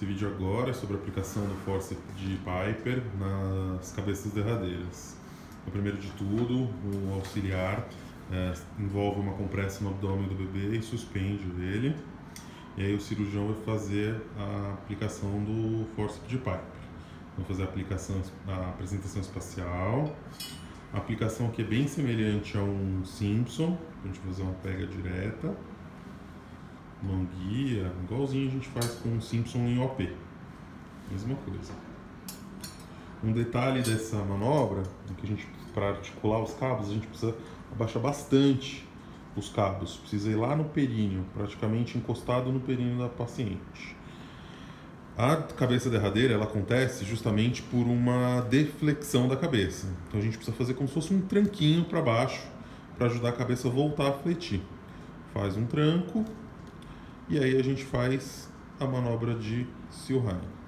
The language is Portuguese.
Esse vídeo agora sobre a aplicação do forceps de Piper nas cabeças derradeiras. O primeiro de tudo, o auxiliar é, envolve uma compressa no abdômen do bebê e suspende ele. E aí o cirurgião vai fazer a aplicação do forceps de Piper. Vamos fazer a aplicação, a apresentação espacial, a aplicação aqui é bem semelhante a um Simpson, a gente fazer uma pega direta mão guia, igualzinho a gente faz com o Simpson em OP. Mesma coisa. Um detalhe dessa manobra é que a gente, para articular os cabos, a gente precisa abaixar bastante os cabos. Precisa ir lá no períneo, praticamente encostado no períneo da paciente. A cabeça derradeira ela acontece justamente por uma deflexão da cabeça. Então a gente precisa fazer como se fosse um tranquinho para baixo para ajudar a cabeça a voltar a fletir. Faz um tranco, e aí a gente faz a manobra de Silheim.